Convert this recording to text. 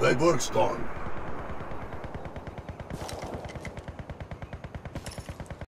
Legwork's gone.